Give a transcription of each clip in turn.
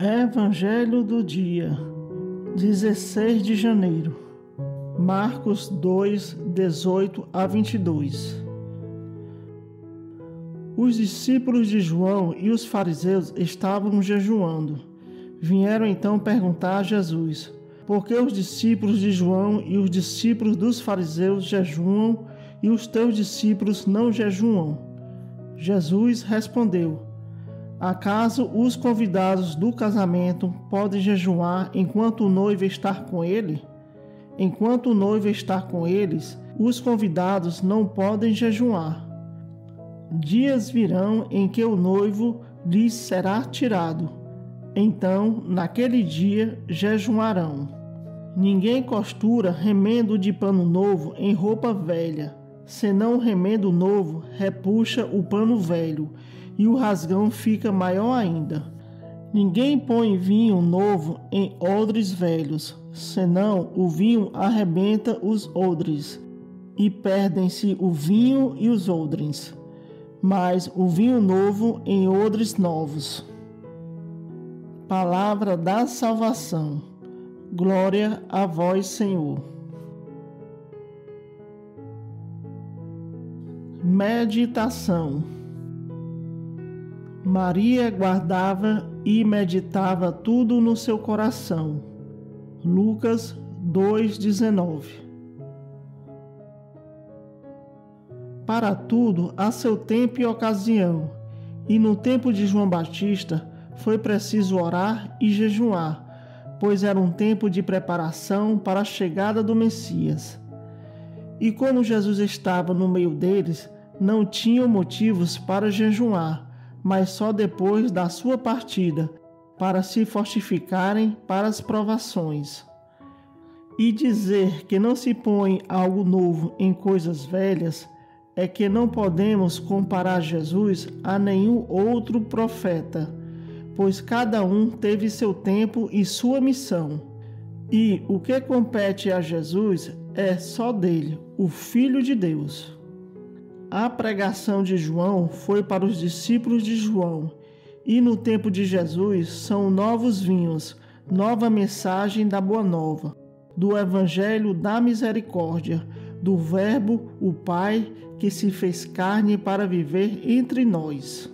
Evangelho do dia, 16 de janeiro. Marcos 2, 18 a 22. Os discípulos de João e os fariseus estavam jejuando. Vieram então perguntar a Jesus: Por que os discípulos de João e os discípulos dos fariseus jejuam e os teus discípulos não jejuam? Jesus respondeu: Acaso os convidados do casamento podem jejuar enquanto o noivo está com ele? Enquanto o noivo está com eles, os convidados não podem jejuar. Dias virão em que o noivo lhes será tirado. Então, naquele dia, jejuarão. Ninguém costura remendo de pano novo em roupa velha, senão o remendo novo repuxa o pano velho e o rasgão fica maior ainda. Ninguém põe vinho novo em odres velhos, senão o vinho arrebenta os odres, e perdem-se o vinho e os odres. Mas o vinho novo em odres novos. Palavra da salvação. Glória a vós, Senhor. Meditação Maria guardava e meditava tudo no seu coração. Lucas 2:19. Para tudo há seu tempo e ocasião, e no tempo de João Batista foi preciso orar e jejuar, pois era um tempo de preparação para a chegada do Messias. E como Jesus estava no meio deles, não tinham motivos para jejuar mas só depois da sua partida, para se fortificarem para as provações. E dizer que não se põe algo novo em coisas velhas é que não podemos comparar Jesus a nenhum outro profeta, pois cada um teve seu tempo e sua missão. E o que compete a Jesus é só dele, o Filho de Deus. A pregação de João foi para os discípulos de João, e no tempo de Jesus são novos vinhos, nova mensagem da Boa Nova, do Evangelho da Misericórdia, do Verbo, o Pai, que se fez carne para viver entre nós.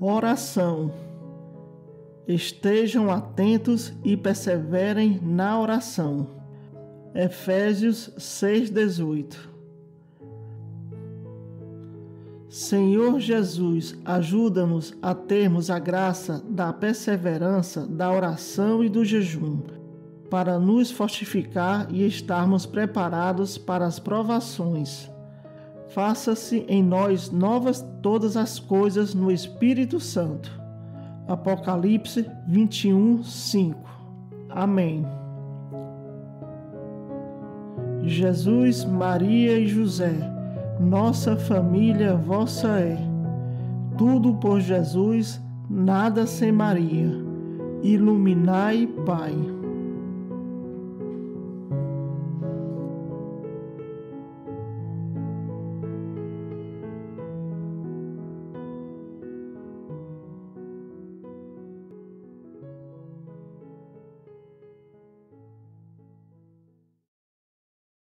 Oração. Estejam atentos e perseverem na oração. Efésios 6,18 Senhor Jesus, ajuda-nos a termos a graça da perseverança, da oração e do jejum, para nos fortificar e estarmos preparados para as provações. Faça-se em nós novas todas as coisas no Espírito Santo. Apocalipse 21, 5. Amém. Jesus, Maria e José, nossa família vossa é. Tudo por Jesus, nada sem Maria. Iluminai, Pai.